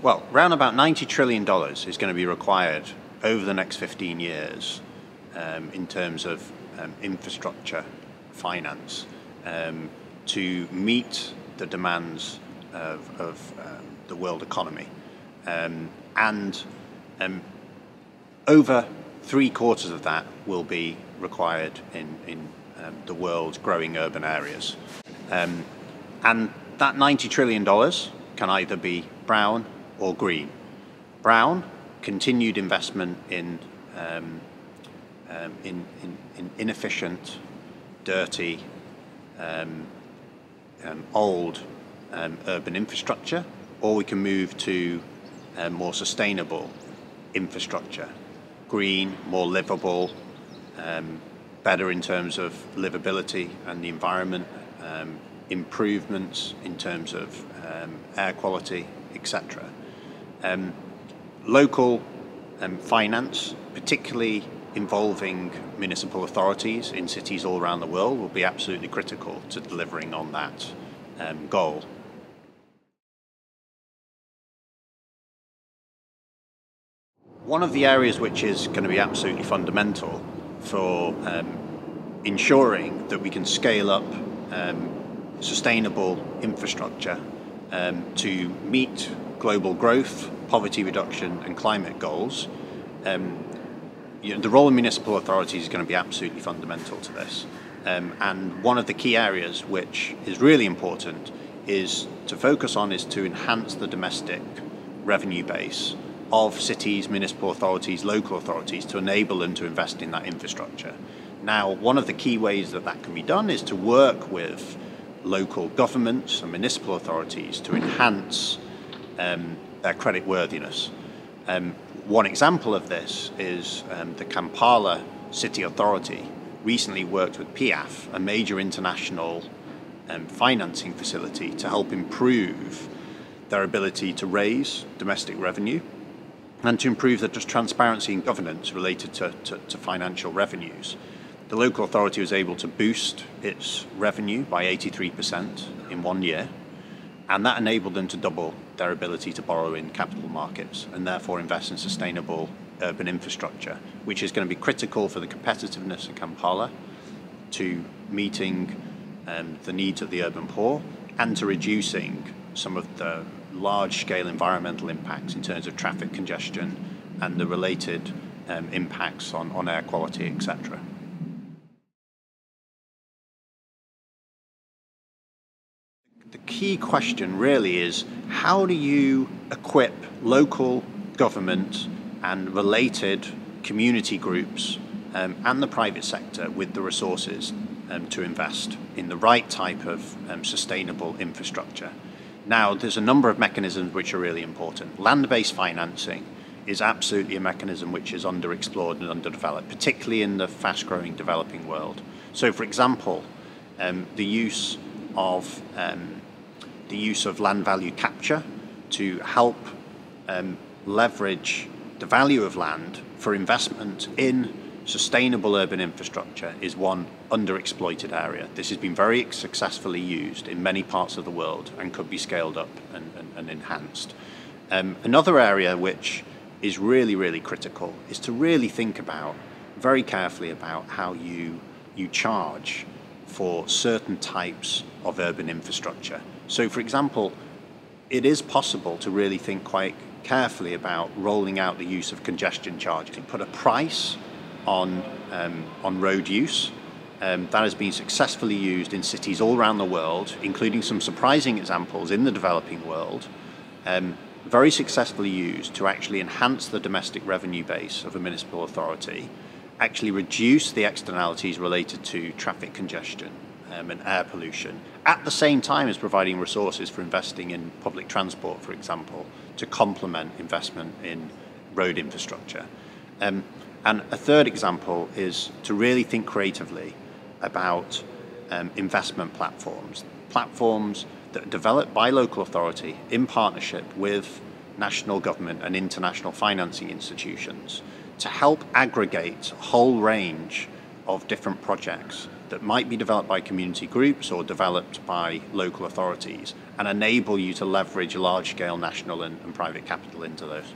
Well, around about $90 trillion is going to be required over the next 15 years um, in terms of um, infrastructure finance um, to meet the demands of, of um, the world economy. Um, and um, over three quarters of that will be required in, in the world's growing urban areas. and that $90 trillion can either be brown or green. Brown, continued investment in, um, um, in, in, in, inefficient, dirty, um, um old um, urban infrastructure, or we can move to uh, more sustainable infrastructure. Green, more livable, um, better in terms of livability and the environment, improvements in terms of air quality, etc. Um, local um, finance, particularly involving municipal authorities in cities all around the world, will be absolutely critical to delivering on that um, goal. One of the areas which is going to be absolutely fundamental for um, ensuring that we can scale up um, sustainable infrastructure um, to meet global growth, poverty reduction, and climate goals, um, you know, the role of municipal authorities is going to be absolutely fundamental to this. Um, and one of the key areas which is really important is to focus on is to enhance the domestic revenue base of cities, municipal authorities, local authorities to enable them to invest in that infrastructure. Now, one of the key ways that that can be done is to work with local governments and municipal authorities to enhance um, their credit worthiness. Um, one example of this is um, the Kampala City Authority recently worked with PPIAF, a major international um, financing facility, to help improve their ability to raise domestic revenue and to improve the just transparency and governance related to, to, to financial revenues. The local authority was able to boost its revenue by 83% in one year, and that enabled them to double their ability to borrow in capital markets and therefore invest in sustainable urban infrastructure, which is going to be critical for the competitiveness of Kampala, to meeting um, the needs of the urban poor, and to reducing some of the large scale environmental impacts in terms of traffic congestion and the related um, impacts on, on air quality, etc. key question really is how do you equip local government and related community groups um, and the private sector with the resources um, to invest in the right type of um, sustainable infrastructure. Now, there's a number of mechanisms which are really important. Land based financing is absolutely a mechanism which is underexplored and underdeveloped, particularly in the fast growing developing world. So, for example, um, the use of um, the use of land value capture to help um, leverage the value of land for investment in sustainable urban infrastructure is one underexploited area. This has been very successfully used in many parts of the world and could be scaled up and, and, and enhanced. Um, another area which is really, really critical is to really think about very carefully about how you, you charge for certain types of urban infrastructure. So, for example, it is possible to really think quite carefully about rolling out the use of congestion charging. Put a price on, um, on road use. Um, that has been successfully used in cities all around the world, including some surprising examples in the developing world. Um, very successfully used to actually enhance the domestic revenue base of a municipal authority actually reduce the externalities related to traffic congestion um, and air pollution, at the same time as providing resources for investing in public transport, for example, to complement investment in road infrastructure. Um, and a third example is to really think creatively about um, investment platforms, platforms that are developed by local authority in partnership with national government and international financing institutions to help aggregate a whole range of different projects that might be developed by community groups or developed by local authorities and enable you to leverage large scale national and, and private capital into those?